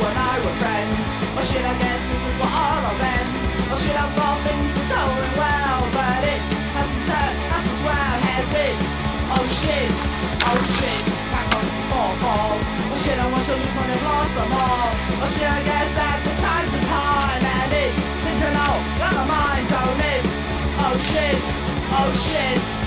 and I were friends? Or shit, I guess this is where all our ends. Or shit, I've things are going well, but it hasn't turned as well, has it? Oh shit, oh shit, that was four ball. Or shit, I watched the news when they lost them all. Or shit, I guess that this time's a time, and it's sinking out, got my mind. Oh shit, oh shit.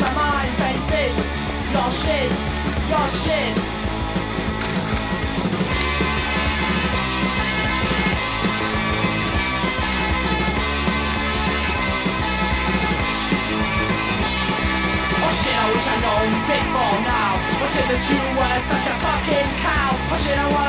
Which was a mind face. Your shit, your shit. Oh shit, I wish I'd known before now. Oh shit, that you were such a fucking cow. Oh shit, I